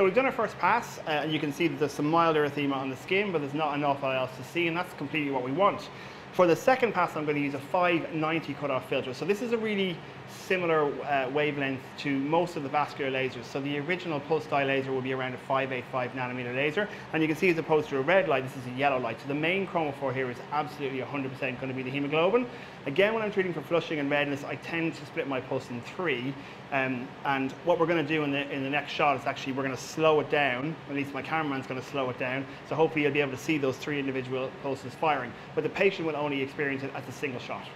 So we've done our first pass, uh, and you can see that there's some mild erythema on the skin, but there's not lot else to see, and that's completely what we want. For the second pass, I'm going to use a 590 cutoff filter. So this is a really similar uh, wavelength to most of the vascular lasers. So the original pulse dye laser will be around a 585 nanometer laser. And you can see as opposed to a red light, this is a yellow light. So the main chromophore here is absolutely 100% going to be the hemoglobin. Again, when I'm treating for flushing and redness, I tend to split my pulse in three. Um, and what we're going to do in the, in the next shot is actually we're going to slow it down. At least my cameraman's going to slow it down. So hopefully you'll be able to see those three individual pulses firing. But the patient will only experience it as a single shot.